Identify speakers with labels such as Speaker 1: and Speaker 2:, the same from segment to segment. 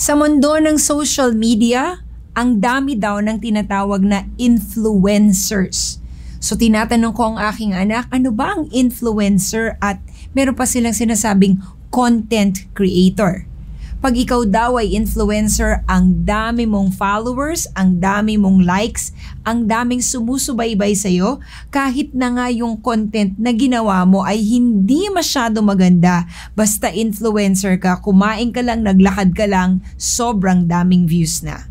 Speaker 1: Sa mundo ng social media, ang dami daw ng tinatawag na influencers. So tinatanong ko ang aking anak, ano ba ang influencer at meron pa silang sinasabing content creator. Pag ikaw daw ay influencer, ang dami mong followers, ang dami mong likes, ang daming sumusubaybay sa'yo, kahit na nga yung content na ginawa mo ay hindi masyado maganda, basta influencer ka, kumain ka lang, naglakad ka lang, sobrang daming views na.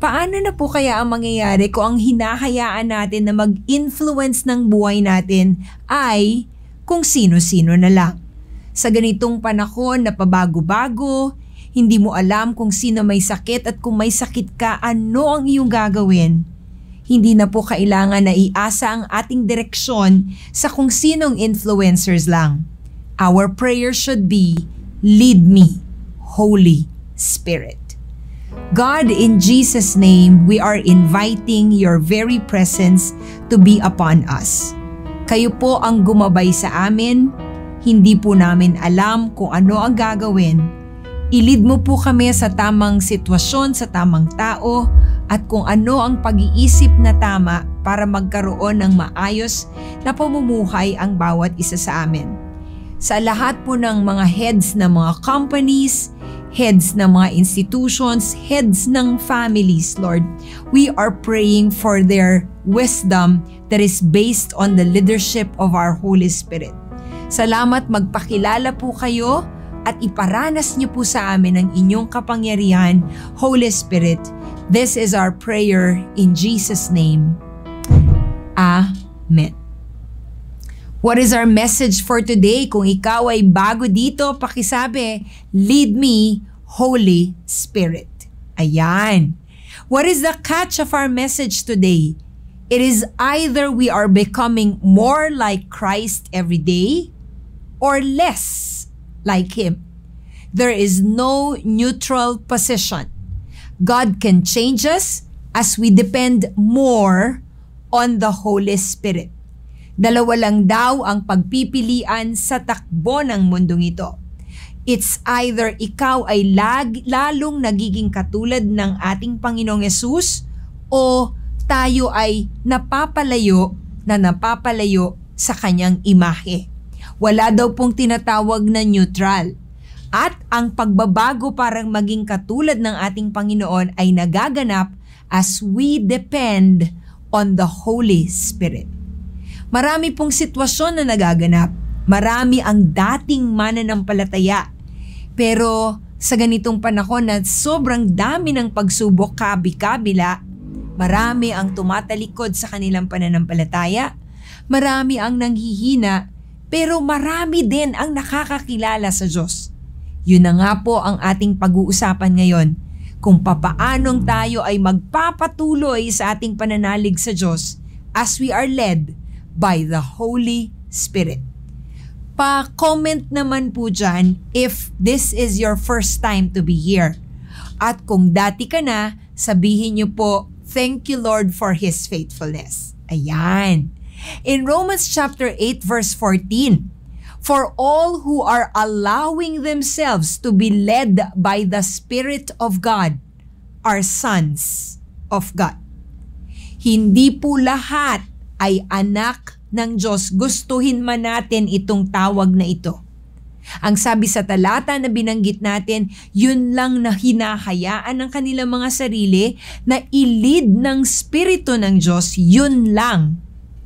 Speaker 1: Paano na po kaya ang mangyayari kung ang hinahayaan natin na mag-influence ng buhay natin ay kung sino-sino na lang? Sa ganitong panahon na pabago-bago, hindi mo alam kung sino may sakit at kung may sakit ka, ano ang iyong gagawin. Hindi na po kailangan na iasa ang ating direksyon sa kung sinong influencers lang. Our prayer should be, Lead me, Holy Spirit. God, in Jesus' name, we are inviting your very presence to be upon us. Kayo po ang gumabay sa amin, hindi po namin alam kung ano ang gagawin, Ilid mo po kami sa tamang sitwasyon, sa tamang tao, at kung ano ang pag-iisip na tama para magkaroon ng maayos na pamumuhay ang bawat isa sa amin. Sa lahat po ng mga heads ng mga companies, heads ng mga institutions, heads ng families, Lord, we are praying for their wisdom that is based on the leadership of our Holy Spirit. Salamat magpakilala po kayo at iparanas niyo po sa amin ang inyong kapangyarihan, Holy Spirit. This is our prayer in Jesus' name. Amen. What is our message for today? Kung ikaw ay bago dito, pakisabi, Lead me, Holy Spirit. Ayan. What is the catch of our message today? It is either we are becoming more like Christ every day or less like Him. There is no neutral position. God can change us as we depend more on the Holy Spirit. Dalawa lang daw ang pagpipilian sa takbo ng mundong ito. It's either ikaw ay lag, lalong nagiging katulad ng ating Panginoong Yesus o tayo ay napapalayo na napapalayo sa kanyang imahe. Wala daw pong tinatawag na neutral. At ang pagbabago parang maging katulad ng ating Panginoon ay nagaganap as we depend on the Holy Spirit. Marami pong sitwasyon na nagaganap. Marami ang dating mananampalataya. Pero sa ganitong panahon na sobrang dami ng pagsubok kabi-kabila, marami ang tumatalikod sa kanilang pananampalataya, marami ang nanghihina pero marami din ang nakakakilala sa Diyos. Yun na nga po ang ating pag-uusapan ngayon kung papaanong tayo ay magpapatuloy sa ating pananalig sa Diyos as we are led by the Holy Spirit. Pa-comment naman po dyan if this is your first time to be here. At kung dati ka na, sabihin niyo po, thank you Lord for His faithfulness. Ayan. In Romans chapter 8 verse 14, For all who are allowing themselves to be led by the Spirit of God are sons of God. Hindi po lahat ay anak ng Diyos. Gustuhin man natin itong tawag na ito. Ang sabi sa talata na binanggit natin, yun lang na hinahayaan ng kanilang mga sarili na ilid ng Spirito ng Diyos, yun lang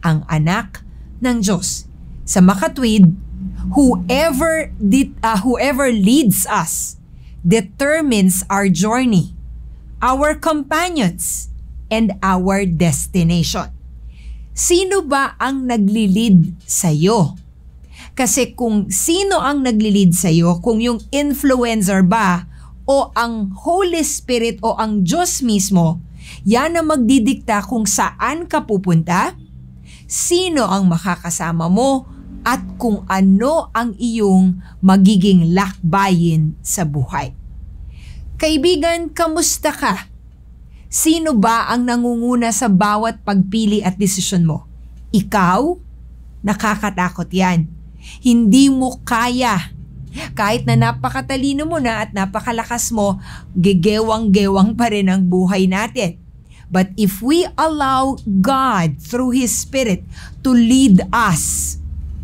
Speaker 1: ang anak ng Diyos. Sa makatwid, whoever did, uh, whoever leads us determines our journey, our companions, and our destination. Sino ba ang naglilid sa iyo? Kasi kung sino ang naglilid sa iyo, kung yung influencer ba o ang Holy Spirit o ang Diyos mismo, yan ang magdidikta kung saan ka pupunta, sino ang makakasama mo at kung ano ang iyong magiging lakbayin sa buhay. Kaibigan, kamusta ka? Sino ba ang nangunguna sa bawat pagpili at desisyon mo? Ikaw? Nakakatakot yan. Hindi mo kaya. Kahit na napakatalino mo na at napakalakas mo, gegewang-gewang pa rin ang buhay natin. But if we allow God through His Spirit to lead us,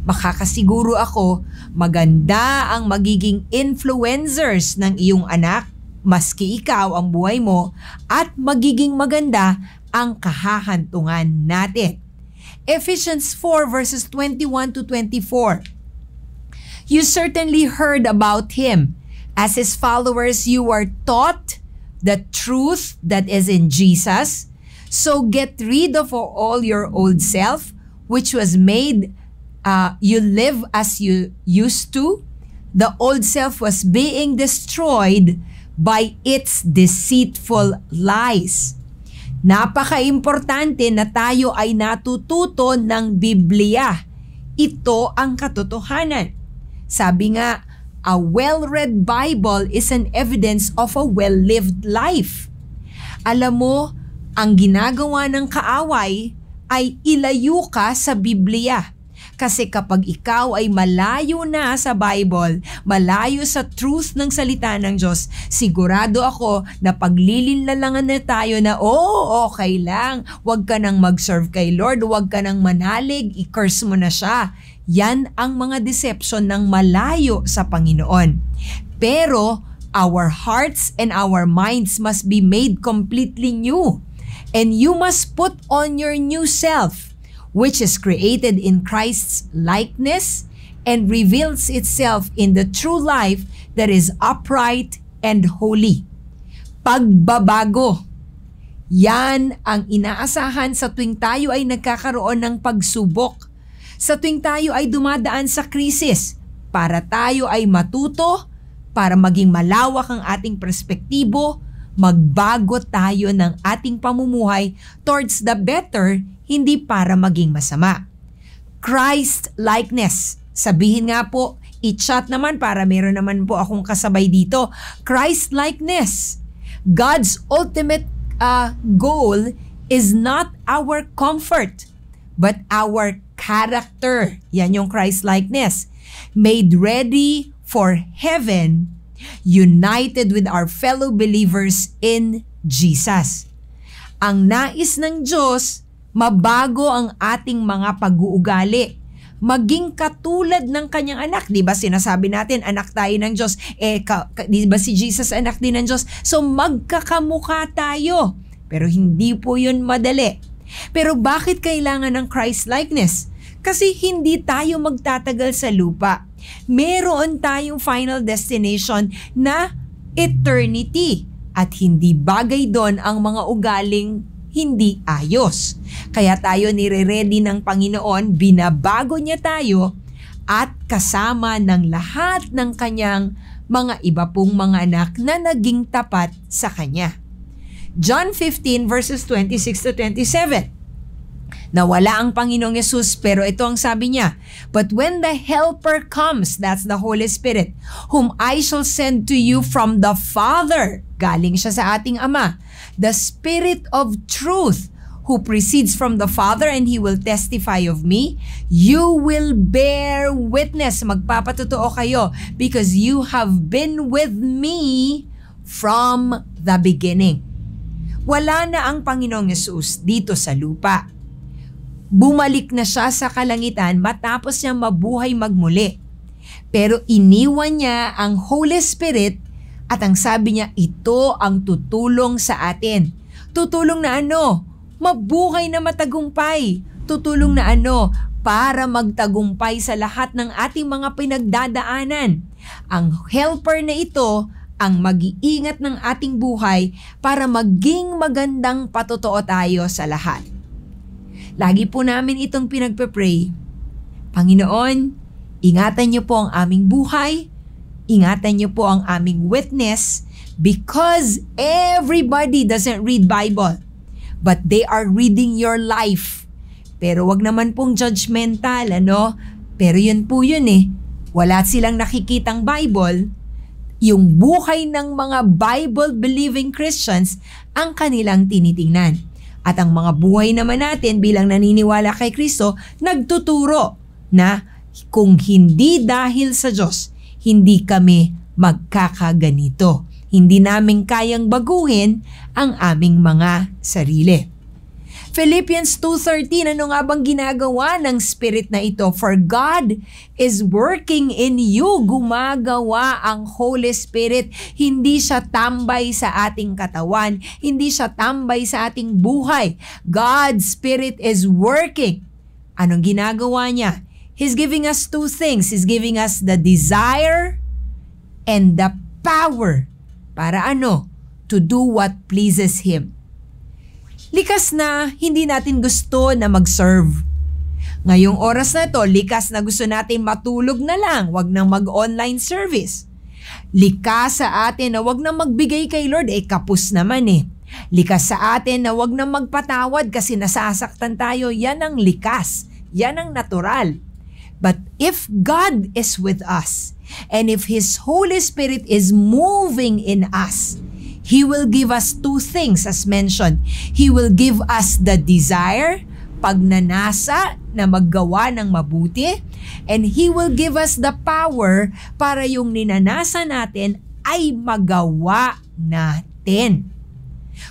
Speaker 1: makakasiguro ako maganda ang magiging influencers ng iyong anak, maski ikaw ang buhay mo, at magiging maganda ang kahahantungan natin. Ephesians 4 verses 21 to 24. You certainly heard about him. As his followers, you are taught the truth that is in Jesus. So get rid of all your old self, which was made uh, you live as you used to. The old self was being destroyed by its deceitful lies. Napaka-importante na tayo ay natututo ng Biblia. Ito ang katotohanan. Sabi nga, a well-read Bible is an evidence of a well-lived life. Alam mo, ang ginagawa ng kaaway ay ilayo ka sa Biblia. Kasi kapag ikaw ay malayo na sa Bible, malayo sa truth ng salita ng Diyos, sigurado ako na paglilinlalangan na tayo na, oh, okay lang, huwag ka nang mag-serve kay Lord, huwag ka nang manalig, i-curse mo na siya. Yan ang mga deception ng malayo sa Panginoon. Pero, our hearts and our minds must be made completely new. And you must put on your new self which is created in Christ's likeness and reveals itself in the true life that is upright and holy. Pagbabago. Yan ang inaasahan sa tuwing tayo ay nagkakaroon ng pagsubok. Sa tuwing tayo ay dumadaan sa krisis para tayo ay matuto, para maging malawak ang ating perspektibo, magbago tayo ng ating pamumuhay towards the better hindi para maging masama. Christ-likeness. Sabihin nga po, i-chat naman para meron naman po akong kasabay dito. Christ-likeness. God's ultimate uh, goal is not our comfort, but our character. Yan yung Christ-likeness. Made ready for heaven, united with our fellow believers in Jesus. Ang nais ng Diyos mabago ang ating mga pag-uugali. Maging katulad ng kanyang anak. Di ba sinasabi natin, anak tayo ng Diyos. Eh, ka, ka, di ba si Jesus anak din ng Diyos? So magkakamukha tayo. Pero hindi po yun madali. Pero bakit kailangan ng Christ-likeness? Kasi hindi tayo magtatagal sa lupa. Meron tayong final destination na eternity. At hindi bagay doon ang mga ugaling hindi ayos. Kaya tayo nire-ready ng Panginoon, binabago niya tayo at kasama ng lahat ng kanyang mga iba pong mga anak na naging tapat sa kanya. John 15 verses 26 to 27. Nawala ang Panginoong Yesus pero ito ang sabi niya, But when the Helper comes, that's the Holy Spirit, whom I shall send to you from the Father, galing siya sa ating Ama, the Spirit of truth, who proceeds from the Father and He will testify of me, you will bear witness, magpapatotoo kayo, because you have been with me from the beginning. Wala na ang Panginoong Yesus dito sa lupa Bumalik na siya sa kalangitan matapos niya mabuhay magmuli. Pero iniwan niya ang Holy Spirit at ang sabi niya, ito ang tutulong sa atin. Tutulong na ano? Mabuhay na matagumpay. Tutulong na ano? Para magtagumpay sa lahat ng ating mga pinagdadaanan. Ang helper na ito ang mag-iingat ng ating buhay para maging magandang patotoo tayo sa lahat. Lagi po namin itong pinagpe-pray. Panginoon, ingatan niyo po ang aming buhay, ingatan niyo po ang aming witness because everybody doesn't read Bible but they are reading your life. Pero wag naman pong judgmental, ano? Pero yun po yun eh. Wala silang nakikitang Bible. Yung buhay ng mga Bible-believing Christians ang kanilang tinitingnan. At ang mga buhay naman natin bilang naniniwala kay Kristo, nagtuturo na kung hindi dahil sa Diyos, hindi kami magkakaganito. Hindi namin kayang baguhin ang aming mga sarili. Philippians 2.13, ano nga bang ginagawa ng Spirit na ito? For God is working in you. Gumagawa ang Holy Spirit. Hindi siya tambay sa ating katawan. Hindi siya tambay sa ating buhay. God's Spirit is working. Anong ginagawa niya? He's giving us two things. He's giving us the desire and the power. Para ano? To do what pleases Him likas na hindi natin gusto na mag-serve. Ngayong oras na to, likas na gusto natin matulog na lang, wag nang mag-online service. Likas sa atin na wag nang magbigay kay Lord, eh kapus naman eh. Likas sa atin na wag nang magpatawad kasi nasasaktan tayo, yan ang likas. Yan ang natural. But if God is with us, and if His Holy Spirit is moving in us, He will give us two things as mentioned. He will give us the desire, pagnanasa na maggawa ng mabuti, and He will give us the power para yung ninanasa natin ay magawa natin.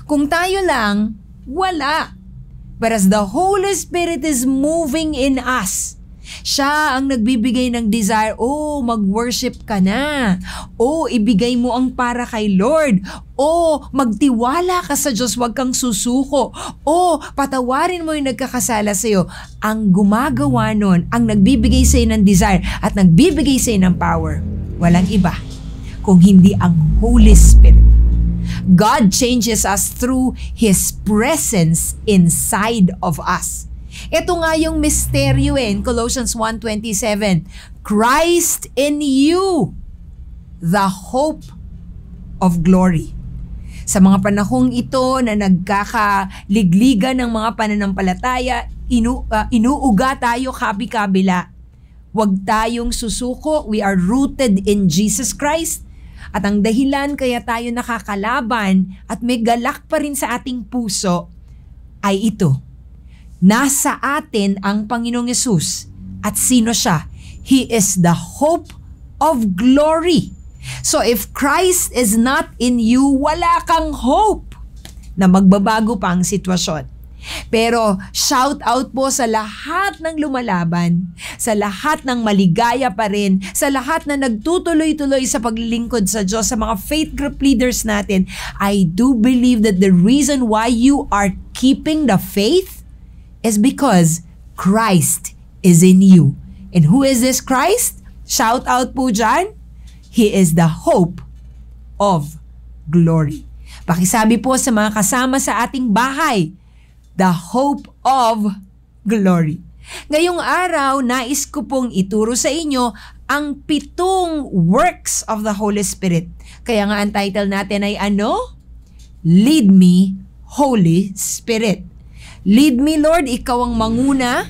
Speaker 1: Kung tayo lang, wala. But as the Holy Spirit is moving in us, siya ang nagbibigay ng desire, oh, mag-worship ka na. Oh, ibigay mo ang para kay Lord. Oh, magtiwala ka sa Diyos, huwag kang susuko. Oh, patawarin mo yung nagkakasala sa iyo. Ang gumagawa nun, ang nagbibigay sa ng desire at nagbibigay sa ng power, walang iba kung hindi ang Holy Spirit. God changes us through His presence inside of us. Ito nga yung misteryo eh, in Colossians 1.27. Christ in you, the hope of glory. Sa mga panahong ito na nagkakaligligan ng mga pananampalataya, inu, uh, inuuga tayo kabi-kabila. Huwag tayong susuko. We are rooted in Jesus Christ. At ang dahilan kaya tayo nakakalaban at may galak pa rin sa ating puso ay ito Nasa atin ang Panginoong Yesus. At sino siya? He is the hope of glory. So if Christ is not in you, wala kang hope na magbabago pa ang sitwasyon. Pero shout out po sa lahat ng lumalaban, sa lahat ng maligaya pa rin, sa lahat na nagtutuloy-tuloy sa paglilingkod sa Diyos, sa mga faith group leaders natin. I do believe that the reason why you are keeping the faith is because Christ is in you. And who is this Christ? Shout out po dyan. He is the hope of glory. Pakisabi po sa mga kasama sa ating bahay, the hope of glory. Ngayong araw, nais ko pong ituro sa inyo ang pitong works of the Holy Spirit. Kaya nga ang title natin ay ano? Lead me, Holy Spirit. Lead me Lord, ikaw ang manguna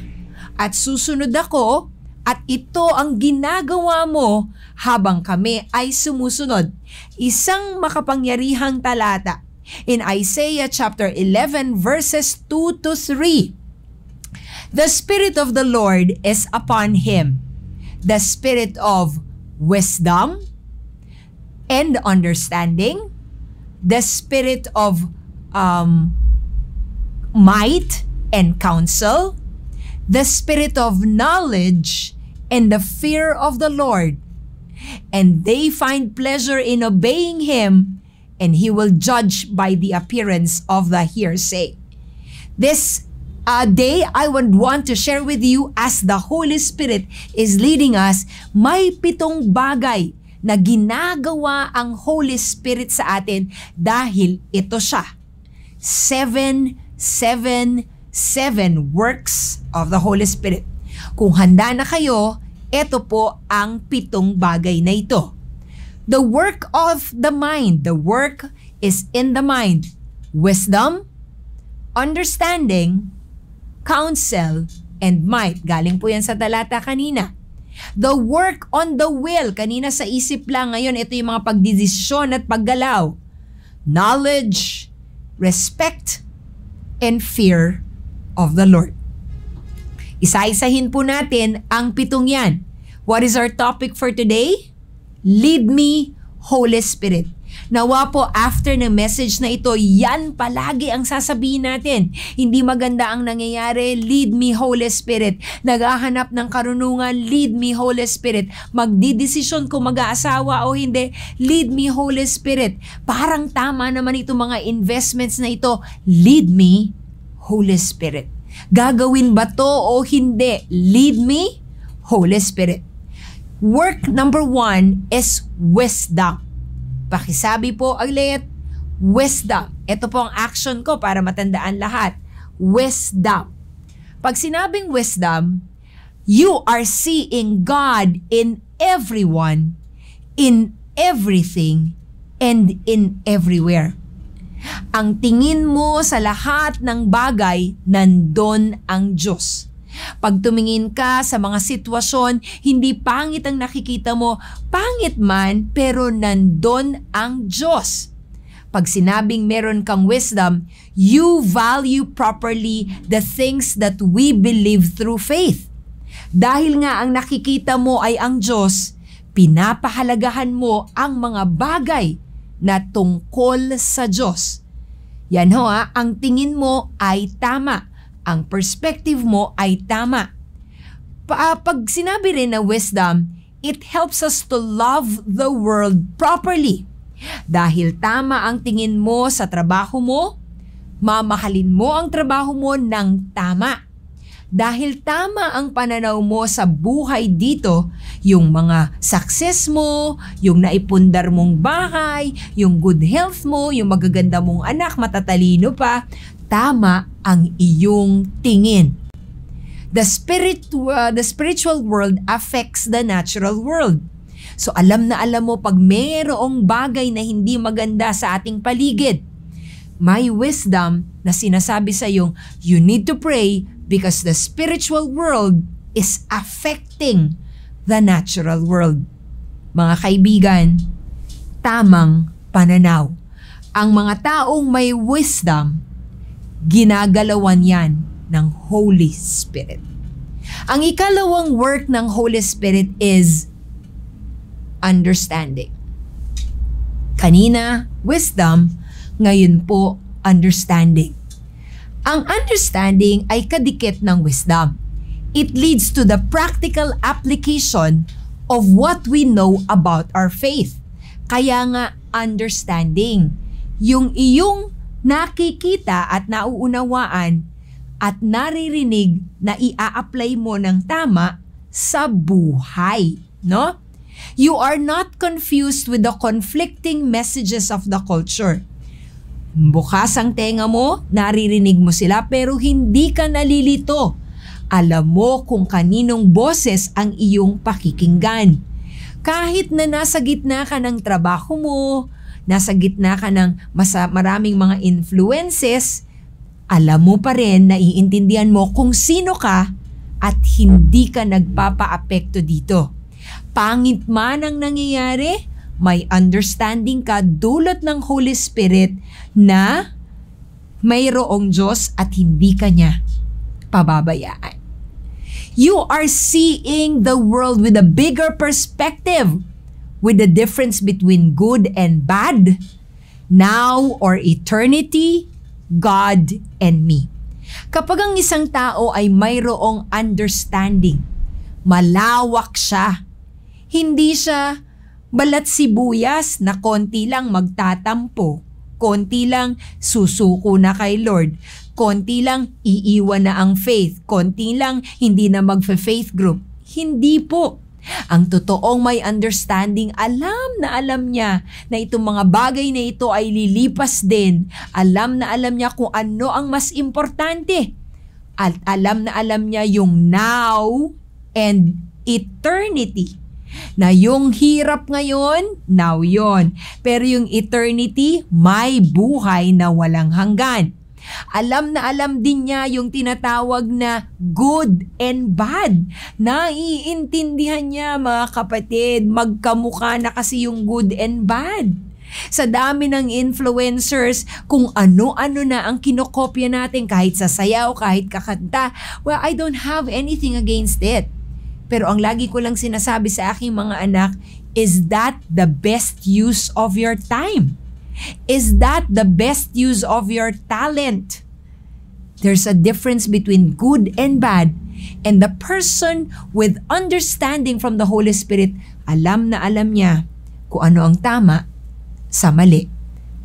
Speaker 1: at susunod ako at ito ang ginagawa mo habang kami ay sumusunod. Isang makapangyarihang talata in Isaiah chapter 11 verses 2 to 3. The Spirit of the Lord is upon him, the Spirit of wisdom and understanding, the Spirit of um, might and counsel, the spirit of knowledge and the fear of the Lord. And they find pleasure in obeying him, and he will judge by the appearance of the hearsay. This uh, day, I would want to share with you as the Holy Spirit is leading us, may pitong bagay na ginagawa ang Holy Spirit sa atin dahil ito siya. Seven seven, seven works of the Holy Spirit. Kung handa na kayo, ito po ang pitong bagay na ito. The work of the mind. The work is in the mind. Wisdom, understanding, counsel, and might. Galing po yan sa talata kanina. The work on the will. Kanina sa isip lang. Ngayon, ito yung mga pagdidesisyon at paggalaw. Knowledge, respect, and fear of the Lord. Isa-isahin po natin ang pitong yan. What is our topic for today? Lead me, Holy Spirit. Nawa po after ng message na ito, yan palagi ang sasabihin natin. Hindi maganda ang nangyayari, lead me Holy Spirit. Naghahanap ng karunungan, lead me Holy Spirit. Magdidesisyon kung mag-aasawa o hindi, lead me Holy Spirit. Parang tama naman itong mga investments na ito, lead me Holy Spirit. Gagawin ba to o hindi? Lead me Holy Spirit. Work number one is wisdom Pakisabi po ulit, wisdom. Ito po ang action ko para matandaan lahat. Wisdom. Pag sinabing wisdom, you are seeing God in everyone, in everything, and in everywhere. Ang tingin mo sa lahat ng bagay, nandon ang Diyos. Pag tumingin ka sa mga sitwasyon, hindi pangit ang nakikita mo, pangit man pero nandon ang Diyos. Pag sinabing meron kang wisdom, you value properly the things that we believe through faith. Dahil nga ang nakikita mo ay ang Diyos, pinapahalagahan mo ang mga bagay na tungkol sa Diyos. Yan ho ha, ang tingin mo ay tama ang perspective mo ay tama. Pa pag sinabi rin na wisdom, it helps us to love the world properly. Dahil tama ang tingin mo sa trabaho mo, mamahalin mo ang trabaho mo ng tama. Dahil tama ang pananaw mo sa buhay dito, yung mga success mo, yung naipundar mong bahay, yung good health mo, yung magaganda mong anak, matatalino pa, tama ang iyong tingin. The spirit uh, the spiritual world affects the natural world. So alam na alam mo pag mayroong bagay na hindi maganda sa ating paligid, may wisdom na sinasabi sa iyo, you need to pray because the spiritual world is affecting the natural world. Mga kaibigan, tamang pananaw. Ang mga taong may wisdom ginagalawan yan ng Holy Spirit. Ang ikalawang work ng Holy Spirit is understanding. Kanina, wisdom, ngayon po, understanding. Ang understanding ay kadikit ng wisdom. It leads to the practical application of what we know about our faith. Kaya nga, understanding. Yung iyong nakikita at nauunawaan at naririnig na ia-apply mo ng tama sa buhay, no? You are not confused with the conflicting messages of the culture. Bukas ang tenga mo, naririnig mo sila pero hindi ka nalilito. Alam mo kung kaninong boses ang iyong pakikinggan. Kahit na nasa gitna ka ng trabaho mo, nasa gitna ka ng masa, maraming mga influences, alam mo pa rin, naiintindihan mo kung sino ka at hindi ka nagpapa-apekto dito. Pangit man ang nangyayari, may understanding ka dulot ng Holy Spirit na mayroong Diyos at hindi ka niya pababayaan. You are seeing the world with a bigger perspective with the difference between good and bad, now or eternity, God and me. Kapag ang isang tao ay mayroong understanding, malawak siya. Hindi siya balat sibuyas na konti lang magtatampo, konti lang susuko na kay Lord, konti lang iiwan na ang faith, konti lang hindi na magfa-faith group. Hindi po. Ang totoong may understanding, alam na alam niya na itong mga bagay na ito ay lilipas din. Alam na alam niya kung ano ang mas importante. At alam na alam niya yung now and eternity. Na yung hirap ngayon, now yon. Pero yung eternity, may buhay na walang hanggan. Alam na alam din niya yung tinatawag na good and bad. Naiintindihan niya mga kapatid, magkamukha na kasi yung good and bad. Sa dami ng influencers, kung ano-ano na ang kinokopya natin kahit sa sayaw, kahit kakanta, well, I don't have anything against it. Pero ang lagi ko lang sinasabi sa aking mga anak, Is that the best use of your time? Is that the best use of your talent? There's a difference between good and bad. And the person with understanding from the Holy Spirit, alam na alam niya kung ano ang tama sa mali.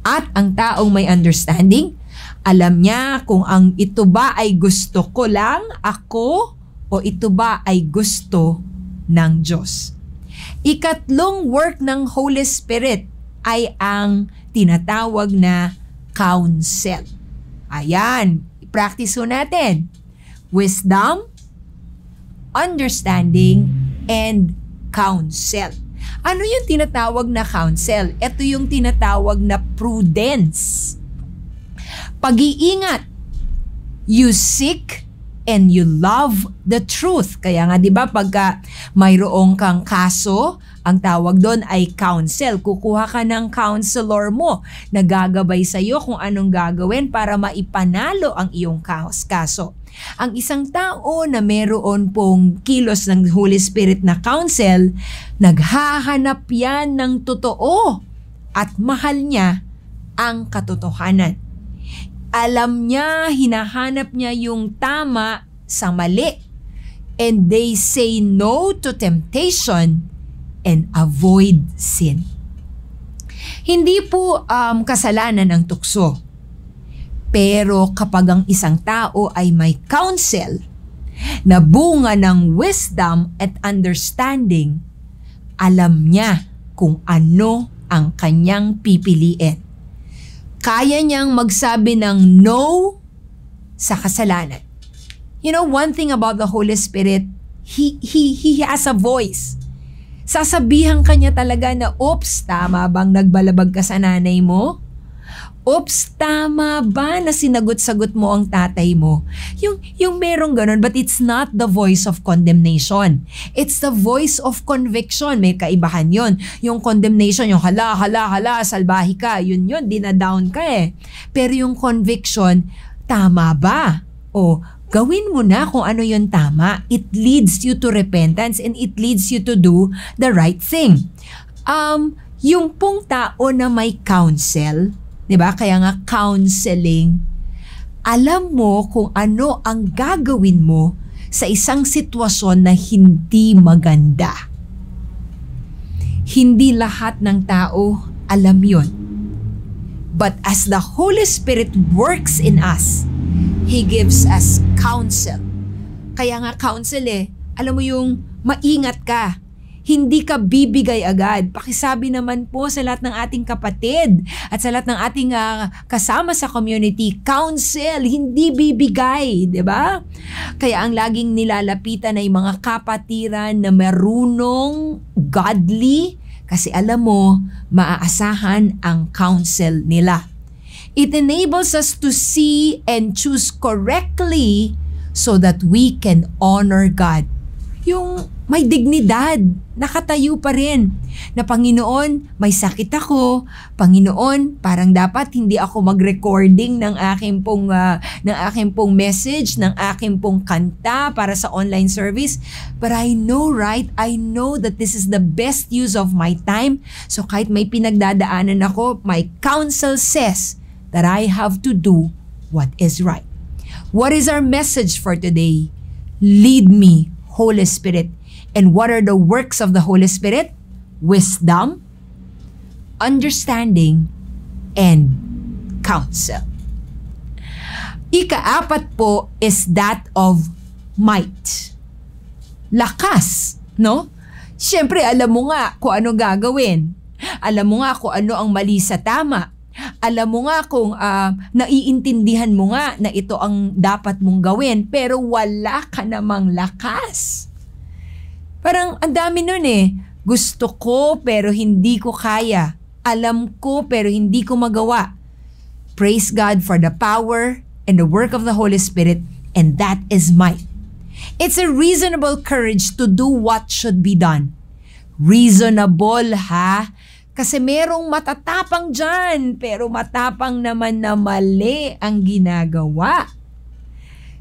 Speaker 1: At ang taong may understanding, alam niya kung ang ito ba ay gusto ko lang, ako, o ito ba ay gusto ng Diyos. Ikatlong work ng Holy Spirit ay ang tinatawag na counsel. Ayan, practice natin. Wisdom, understanding, and counsel. Ano yung tinatawag na counsel? Ito yung tinatawag na prudence. Pag-iingat. You seek and you love the truth. Kaya nga 'di ba pagka mayroong kang kaso, ang tawag doon ay counsel. Kukuha ka ng counselor mo na gagabay sa iyo kung anong gagawin para maipanalo ang iyong kaso. Ang isang tao na meron pong kilos ng Holy Spirit na counsel, naghahanap yan ng totoo at mahal niya ang katotohanan alam niya, hinahanap niya yung tama sa mali. And they say no to temptation and avoid sin. Hindi po um, kasalanan ang tukso. Pero kapag ang isang tao ay may counsel na bunga ng wisdom at understanding, alam niya kung ano ang kanyang pipiliin kaya niyang magsabi ng no sa kasalanan. You know, one thing about the Holy Spirit, he, he, he has a voice. Sasabihan kanya talaga na, oops, tama bang nagbalabag ka sa nanay mo? Oops, tama ba na sinagot-sagot mo ang tatay mo? Yung, yung merong ganun, but it's not the voice of condemnation. It's the voice of conviction. May kaibahan yon Yung condemnation, yung hala, hala, hala, salbahi ka, yun yun, dinadown ka eh. Pero yung conviction, tama ba? O, gawin mo na kung ano yung tama. It leads you to repentance and it leads you to do the right thing. Um, yung pong tao na may counsel, 'Di ba? Kaya nga counseling. Alam mo kung ano ang gagawin mo sa isang sitwasyon na hindi maganda. Hindi lahat ng tao alam 'yon. But as the Holy Spirit works in us, He gives us counsel. Kaya nga counsel eh, alam mo yung maingat ka hindi ka bibigay agad. Pakisabi naman po sa lahat ng ating kapatid at sa lahat ng ating uh, kasama sa community, counsel, hindi bibigay, di ba? Kaya ang laging nilalapitan ay mga kapatiran na marunong, godly, kasi alam mo, maaasahan ang counsel nila. It enables us to see and choose correctly so that we can honor God. Yung may dignidad, nakatayo pa rin. Na Panginoon, may sakit ako. Panginoon, parang dapat hindi ako mag-recording ng aking pong uh, ng aking pong message, ng aking pong kanta para sa online service. But I know, right? I know that this is the best use of my time. So kahit may pinagdadaanan ako, my counsel says that I have to do what is right. What is our message for today? Lead me, Holy Spirit And what are the works of the Holy Spirit? Wisdom, understanding, and counsel. Ikaapat po is that of might. Lakas, no? Siyempre, alam mo nga kung ano gagawin. Alam mo nga kung ano ang mali sa tama. Alam mo nga kung uh, naiintindihan mo nga na ito ang dapat mong gawin, pero wala ka namang lakas. Parang ang dami nun eh. Gusto ko pero hindi ko kaya. Alam ko pero hindi ko magawa. Praise God for the power and the work of the Holy Spirit and that is might. It's a reasonable courage to do what should be done. Reasonable ha? Kasi merong matatapang dyan, pero matapang naman na mali ang ginagawa.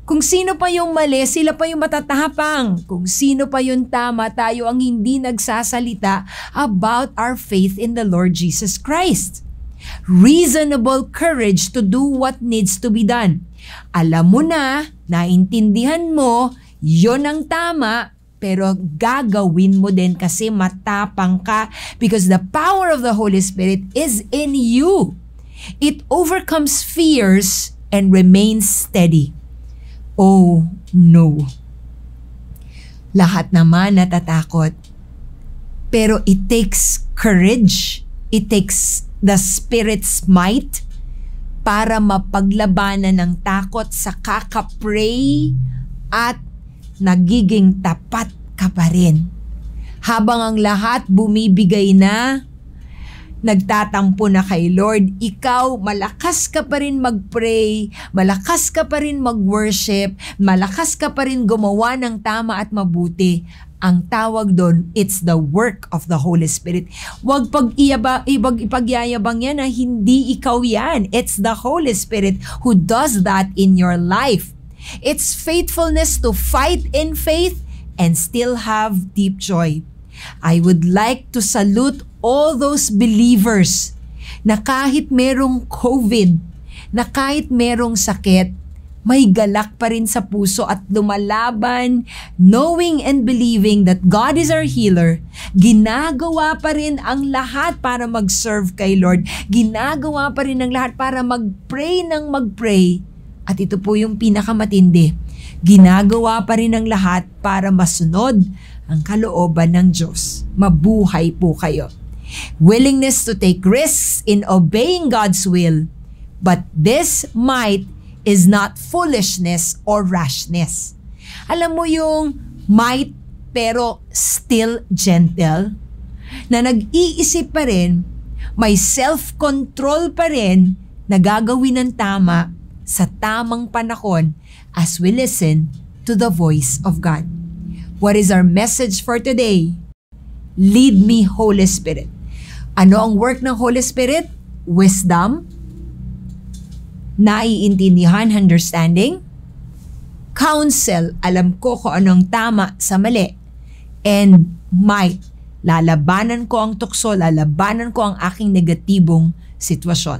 Speaker 1: Kung sino pa yung mali, sila pa yung matatapang. Kung sino pa yung tama, tayo ang hindi nagsasalita about our faith in the Lord Jesus Christ. Reasonable courage to do what needs to be done. Alam mo na, naintindihan mo, yon ang tama, pero gagawin mo din kasi matapang ka because the power of the Holy Spirit is in you. It overcomes fears and remains steady. Oh no. Lahat naman natatakot. Pero it takes courage. It takes the Spirit's might para mapaglabanan ng takot sa kakapray at nagiging tapat ka pa rin. Habang ang lahat bumibigay na, nagtatampo na kay Lord, ikaw malakas ka pa rin mag-pray, malakas ka pa rin mag-worship, malakas ka pa rin gumawa ng tama at mabuti. Ang tawag doon, it's the work of the Holy Spirit. Huwag pag iyaba, ibag ipagyayabang yan na hindi ikaw yan. It's the Holy Spirit who does that in your life. It's faithfulness to fight in faith and still have deep joy. I would like to salute all those believers na kahit merong COVID, na kahit merong sakit, may galak pa rin sa puso at lumalaban, knowing and believing that God is our healer, ginagawa pa rin ang lahat para mag-serve kay Lord. Ginagawa pa rin ang lahat para mag-pray ng mag-pray at ito po yung pinakamatindi. Ginagawa pa rin ang lahat para masunod ang kalooban ng Diyos. Mabuhay po kayo. Willingness to take risks in obeying God's will. But this might is not foolishness or rashness. Alam mo yung might pero still gentle? Na nag-iisip pa rin, may self-control pa rin na gagawin ng tama sa tamang panahon as we listen to the voice of God. What is our message for today? Lead me, Holy Spirit. Ano ang work ng Holy Spirit? Wisdom, naiintindihan, understanding, counsel, alam ko kung anong tama sa mali, and might, lalabanan ko ang tukso, lalabanan ko ang aking negatibong sitwasyon.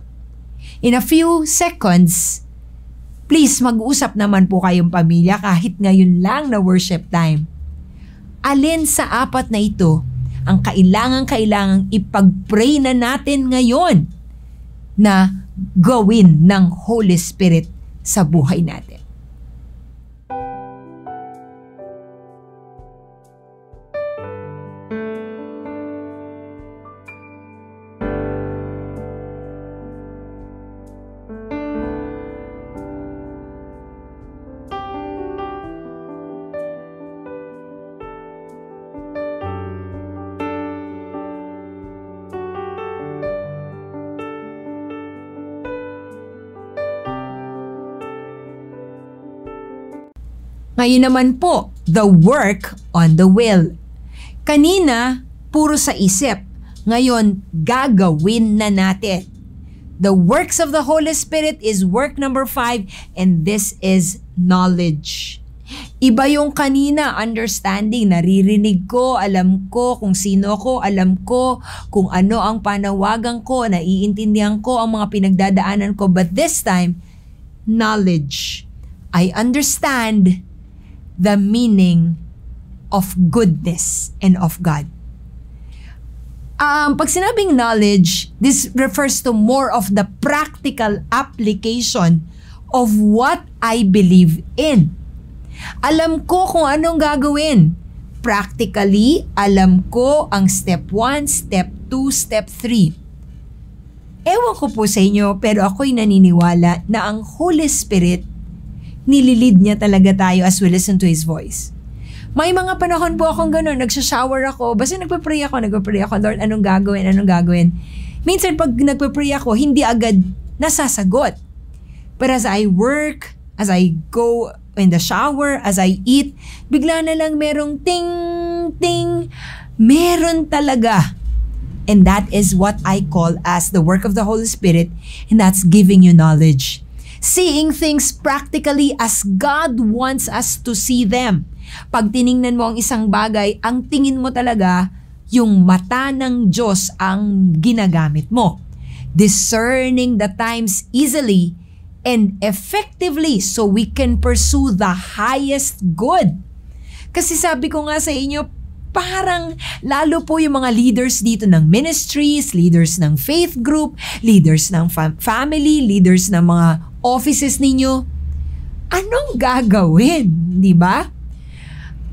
Speaker 1: In a few seconds, Please, mag-usap naman po kayong pamilya kahit ngayon lang na worship time. Alin sa apat na ito ang kailangan-kailangang ipag-pray na natin ngayon na gawin ng Holy Spirit sa buhay natin? Ngayon naman po, the work on the will. Kanina, puro sa isip. Ngayon, gagawin na natin. The works of the Holy Spirit is work number five, and this is knowledge. Iba yung kanina, understanding, naririnig ko, alam ko kung sino ko, alam ko kung ano ang panawagan ko, naiintindihan ko ang mga pinagdadaanan ko. But this time, knowledge. I understand the meaning of goodness and of God. Um, pag sinabing knowledge, this refers to more of the practical application of what I believe in. Alam ko kung anong gagawin. Practically, alam ko ang step 1, step 2, step 3. Ewan ko po sa inyo, pero ako'y naniniwala na ang Holy Spirit nililid niya talaga tayo as we listen to His voice. May mga panahon po akong gano'n, nagsha-shower ako, basta nagpa-pray ako, nagpa-pray ako, Lord, anong gagawin, anong gagawin. Minsan pag nagpa-pray ako, hindi agad nasasagot. But as I work, as I go in the shower, as I eat, bigla na lang merong ting, ting, meron talaga. And that is what I call as the work of the Holy Spirit, and that's giving you knowledge Seeing things practically as God wants us to see them. Pag tiningnan mo ang isang bagay, ang tingin mo talaga, yung mata ng Diyos ang ginagamit mo. Discerning the times easily and effectively so we can pursue the highest good. Kasi sabi ko nga sa inyo, parang lalo po yung mga leaders dito ng ministries, leaders ng faith group, leaders ng fam- family, leaders ng mga offices ninyo. Anong gagawin, di ba?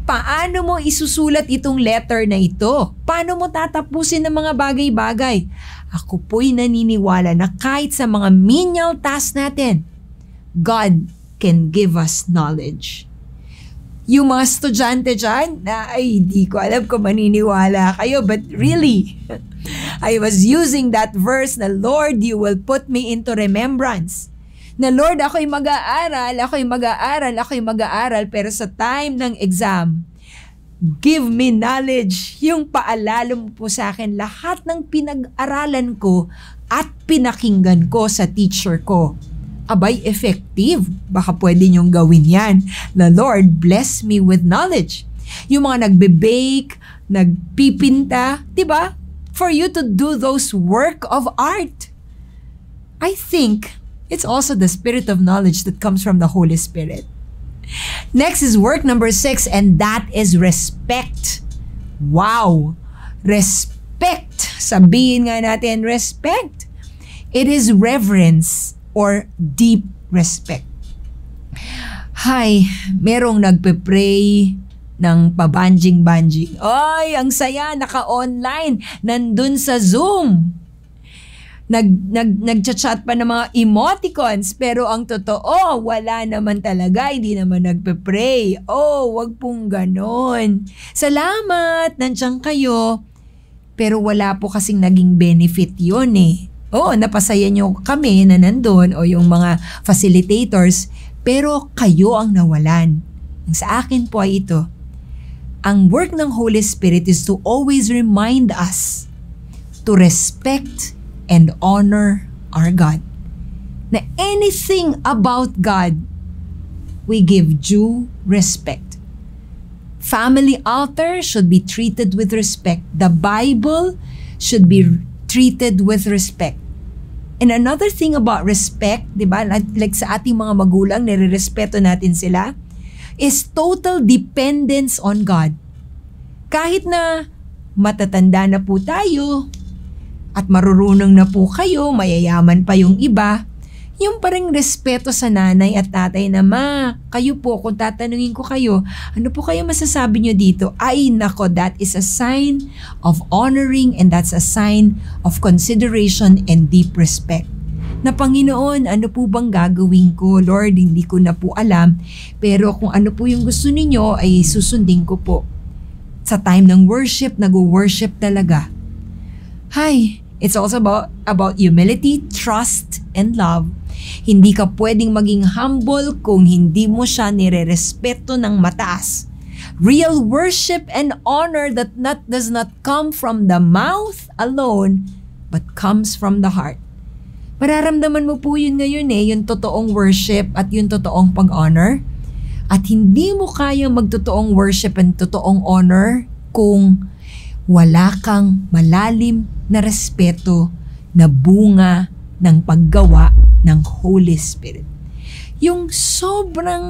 Speaker 1: Paano mo isusulat itong letter na ito? Paano mo tatapusin ng mga bagay-bagay? Ako po'y naniniwala na kahit sa mga menial tasks natin, God can give us knowledge yung mga estudyante dyan, na ay, di ko alam kung maniniwala kayo, but really, I was using that verse na, Lord, you will put me into remembrance. Na Lord, ako'y mag-aaral, ako'y mag-aaral, ako'y mag-aaral, pero sa time ng exam, give me knowledge. Yung paalala mo po sa akin lahat ng pinag-aralan ko at pinakinggan ko sa teacher ko abay effective. Baka pwede niyong gawin yan. Na Lord, bless me with knowledge. Yung mga nagbe-bake, nagpipinta, di ba? For you to do those work of art. I think it's also the spirit of knowledge that comes from the Holy Spirit. Next is work number six, and that is respect. Wow! Respect. Sabihin nga natin, respect. It is reverence or deep respect. Hi, merong nagpe-pray ng pabanjing-banjing. Ay, ang saya, naka-online, nandun sa Zoom. Nag, nag, nagchat-chat pa ng mga emoticons, pero ang totoo, wala naman talaga, hindi naman nagpe-pray. Oh, wag pong ganon. Salamat, nandiyan kayo. Pero wala po kasing naging benefit yon eh oo, napasaya nyo kami na nandun o yung mga facilitators, pero kayo ang nawalan. Ang sa akin po ay ito, ang work ng Holy Spirit is to always remind us to respect and honor our God. Na anything about God, we give due respect. Family altar should be treated with respect. The Bible should be treated with respect. And another thing about respect, di ba, like sa ating mga magulang, nire-respeto natin sila, is total dependence on God. Kahit na matatanda na po tayo, at marurunong na po kayo, mayayaman pa yung iba, yung parang respeto sa nanay at tatay na, ma, kayo po, kung tatanungin ko kayo, ano po kayo masasabi nyo dito? Ay, nako, that is a sign of honoring and that's a sign of consideration and deep respect. Na Panginoon, ano po bang gagawin ko? Lord, hindi ko na po alam. Pero kung ano po yung gusto ninyo, ay susundin ko po. Sa time ng worship, nag-worship talaga. Hi, it's also about, about humility, trust, and love hindi ka pwedeng maging humble kung hindi mo siya nire-respeto ng mataas. Real worship and honor that not does not come from the mouth alone but comes from the heart. Mararamdaman mo po yun ngayon eh, yung totoong worship at yung totoong pag-honor. At hindi mo kaya magtotoong worship and totoong honor kung wala kang malalim na respeto na bunga ng paggawa ng Holy Spirit. Yung sobrang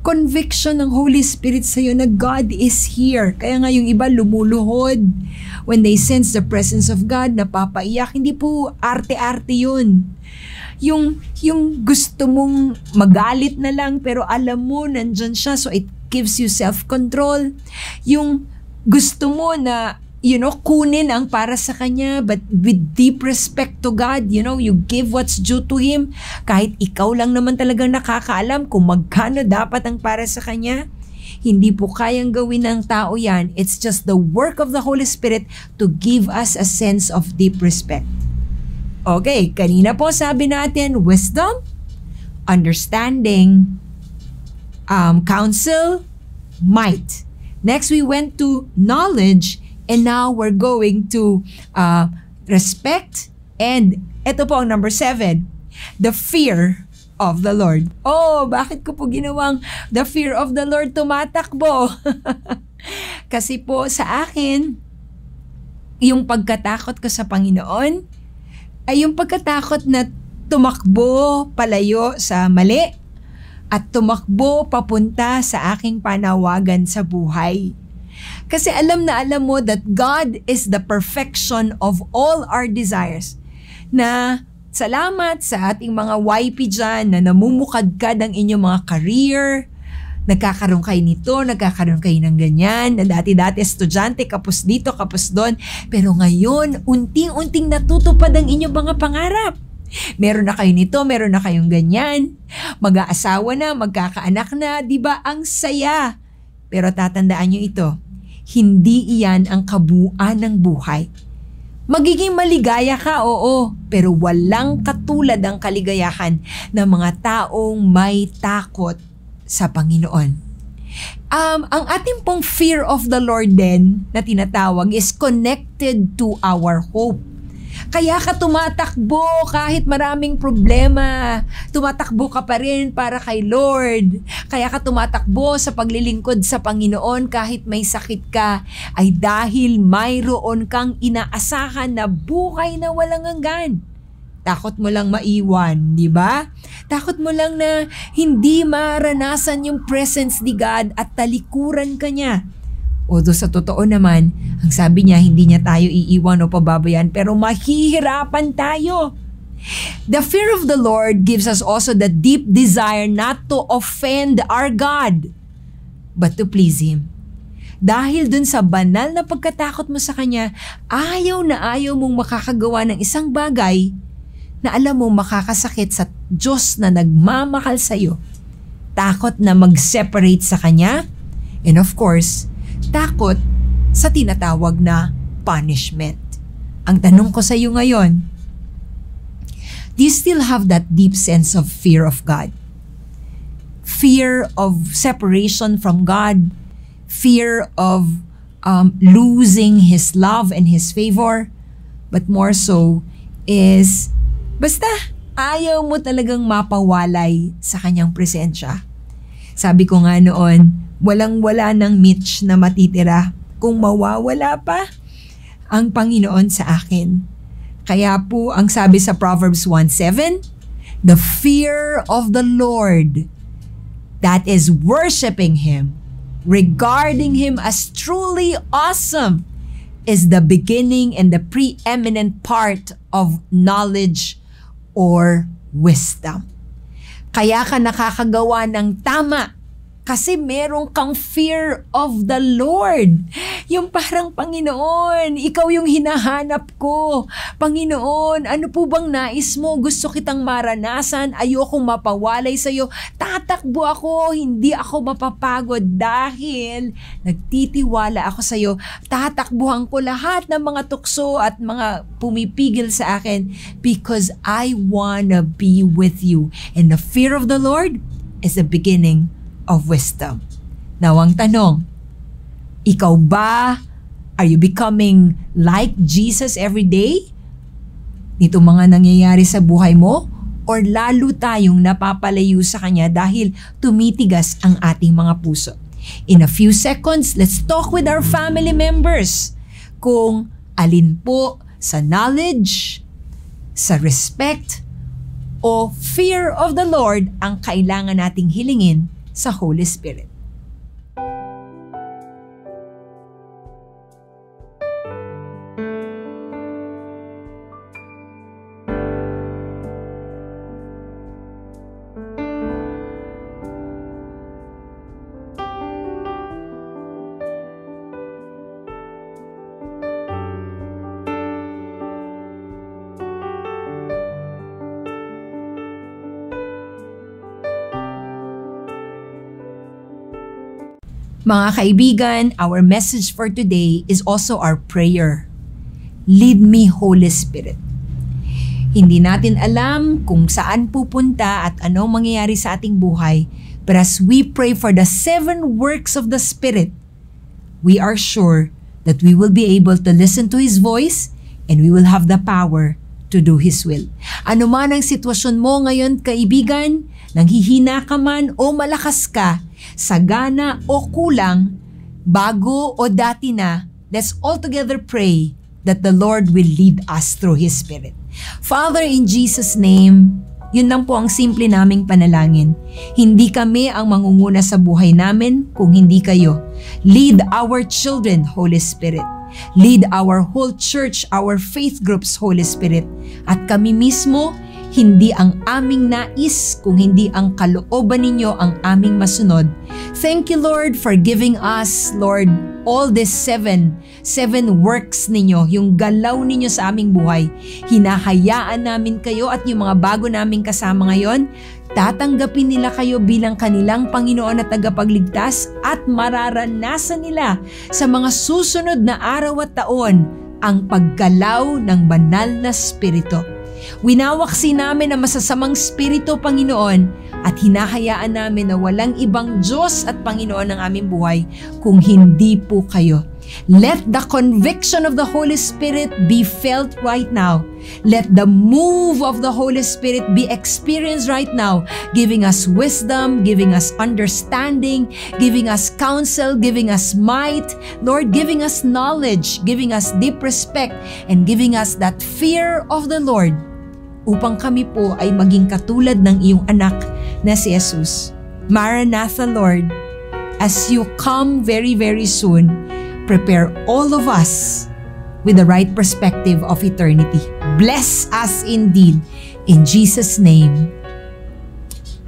Speaker 1: conviction ng Holy Spirit sa iyo na God is here. Kaya nga yung iba lumuluhod when they sense the presence of God, napapaiyak. Hindi po arte-arte yun. Yung, yung gusto mong magalit na lang pero alam mo nandyan siya so it gives you self-control. Yung gusto mo na you know, kunin ang para sa Kanya, but with deep respect to God, you know, you give what's due to Him. Kahit ikaw lang naman talagang nakakaalam kung magkano dapat ang para sa Kanya. Hindi po kayang gawin ng tao yan. It's just the work of the Holy Spirit to give us a sense of deep respect. Okay, kanina po sabi natin, wisdom, understanding, um, counsel, might. Next, we went to knowledge And now we're going to uh, respect and ito po ang number seven. the fear of the Lord. Oh, bakit ko po ginawang the fear of the Lord tumatakbo? Kasi po sa akin, yung pagkatakot ko sa Panginoon ay yung pagkatakot na tumakbo palayo sa mali at tumakbo papunta sa aking panawagan sa buhay. Kasi alam na alam mo that God is the perfection of all our desires. Na salamat sa ating mga YP dyan na namumukadkad ang inyong mga career, nagkakaroon kayo nito, nagkakaroon kayo ng ganyan, na dati-dati estudyante, kapos dito, kapos doon. Pero ngayon, unting-unting natutupad ang inyong mga pangarap. Meron na kayo nito, meron na kayong ganyan. Mag-aasawa na, magkakaanak na, di ba? Ang saya. Pero tatandaan nyo ito, hindi iyan ang kabuuan ng buhay. Magiging maligaya ka, oo, pero walang katulad ang kaligayahan ng mga taong may takot sa Panginoon. Um, ang ating pong fear of the Lord din na tinatawag is connected to our hope. Kaya ka tumatakbo kahit maraming problema. Tumatakbo ka pa rin para kay Lord. Kaya ka tumatakbo sa paglilingkod sa Panginoon kahit may sakit ka ay dahil mayroon kang inaasahan na buhay na walang hanggan. Takot mo lang maiwan, di ba? Takot mo lang na hindi maranasan yung presence ni God at talikuran ka niya. Although sa totoo naman, ang sabi niya hindi niya tayo iiwan o pababayan pero mahihirapan tayo. The fear of the Lord gives us also the deep desire not to offend our God, but to please Him. Dahil dun sa banal na pagkatakot mo sa Kanya, ayaw na ayaw mong makakagawa ng isang bagay na alam mo makakasakit sa Diyos na nagmamahal sa iyo. Takot na mag-separate sa Kanya, and of course, takot sa tinatawag na punishment. Ang tanong ko sa iyo ngayon, do you still have that deep sense of fear of God? Fear of separation from God, fear of um, losing His love and His favor, but more so is, basta ayaw mo talagang mapawalay sa Kanyang presensya. Sabi ko nga noon, walang-wala ng Mitch na matitira kung mawawala pa ang Panginoon sa akin. Kaya po ang sabi sa Proverbs 1.7, The fear of the Lord, that is worshiping Him, regarding Him as truly awesome, is the beginning and the preeminent part of knowledge or wisdom. Kaya ka nakakagawa ng tama kasi meron kang fear of the Lord. Yung parang, Panginoon, ikaw yung hinahanap ko. Panginoon, ano po bang nais mo? Gusto kitang maranasan. Ayokong mapawalay sa'yo. Tatakbo ako. Hindi ako mapapagod dahil nagtitiwala ako sa'yo. Tatakbuhan ko lahat ng mga tukso at mga pumipigil sa akin because I wanna be with you. And the fear of the Lord is the beginning of wisdom. Now, ang tanong, ikaw ba, are you becoming like Jesus every day? Nito mga nangyayari sa buhay mo? Or lalo tayong napapalayo sa Kanya dahil tumitigas ang ating mga puso? In a few seconds, let's talk with our family members kung alin po sa knowledge, sa respect, o fear of the Lord ang kailangan nating hilingin sa Holy Spirit. Mga kaibigan, our message for today is also our prayer. Lead me, Holy Spirit. Hindi natin alam kung saan pupunta at anong mangyayari sa ating buhay, but as we pray for the seven works of the Spirit, we are sure that we will be able to listen to His voice and we will have the power to do His will. Ano man ang sitwasyon mo ngayon, kaibigan, nanghihina ka man o malakas ka, sagana o kulang, bago o dati na, let's all together pray that the Lord will lead us through His Spirit. Father, in Jesus' name, yun lang po ang simple naming panalangin. Hindi kami ang mangunguna sa buhay namin kung hindi kayo. Lead our children, Holy Spirit. Lead our whole church, our faith groups, Holy Spirit. At kami mismo, hindi ang aming nais kung hindi ang kalooban ninyo ang aming masunod. Thank you Lord for giving us, Lord, all these seven, seven works ninyo, yung galaw ninyo sa aming buhay. Hinahayaan namin kayo at yung mga bago naming kasama ngayon, tatanggapin nila kayo bilang kanilang Panginoon at tagapagligtas at mararanasan nila sa mga susunod na araw at taon ang paggalaw ng banal na spirito. Winawaksi namin ang masasamang spirito, Panginoon, at hinahayaan namin na walang ibang Diyos at Panginoon ng aming buhay kung hindi po kayo. Let the conviction of the Holy Spirit be felt right now. Let the move of the Holy Spirit be experienced right now, giving us wisdom, giving us understanding, giving us counsel, giving us might, Lord, giving us knowledge, giving us deep respect, and giving us that fear of the Lord upang kami po ay maging katulad ng iyong anak na si Jesus. Maranatha, Lord, as you come very, very soon, prepare all of us with the right perspective of eternity. Bless us indeed. In Jesus' name,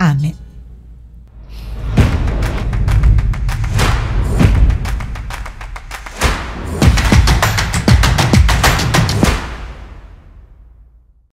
Speaker 1: Amen.